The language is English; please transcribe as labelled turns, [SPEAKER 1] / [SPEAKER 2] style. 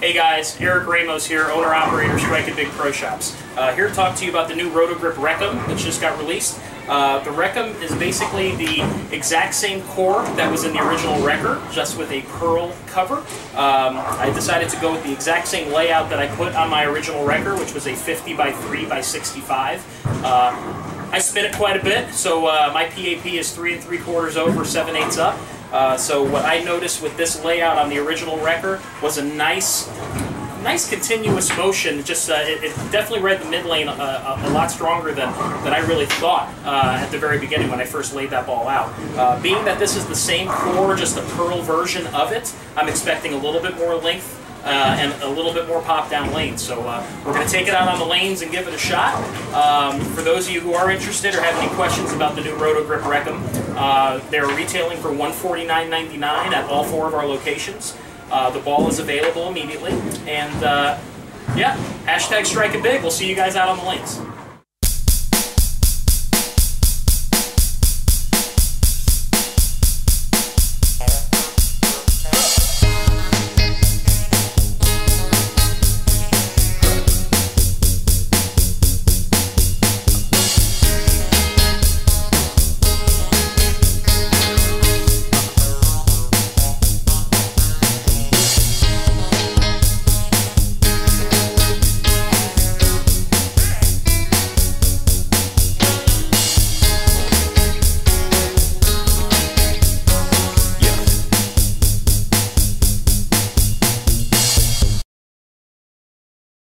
[SPEAKER 1] Hey guys, Erik Ramos here, owner operator Strike It Big Pro Shops. Uh, here to talk to you about the new Roto Grip WreckEm, which just got released. Uh, the WreckEm is basically the exact same core that was in the original Wrecker, just with a pearl cover. Um, I decided to go with the exact same layout that I put on my original Wrecker, which was a 50 by 3 by 65. Uh, I spin it quite a bit, so uh, my PAP is 3 and 3 quarters over, 7 eighths up. Uh, so what I noticed with this layout on the original Wrecker was a nice, nice continuous motion. Just uh, it, it, definitely read the mid lane a, uh, a, a, lot stronger than, than I really thought uh, at the very beginning when I first laid that ball out. Uh, being that this is the same core, just a pearl version of it, I'm expecting a little bit more length uh, and a little bit more pop down lanes. So uh, we're going to take it out on the lanes and give it a shot. Um, for those of you who are interested or have any questions about the new Roto Grip WreckEm, uh, they're retailing for $149.99 at all four of our locations. Uh, the ball is available immediately. And uh, yeah, hashtag strike it big. We'll see you guys out on the lanes.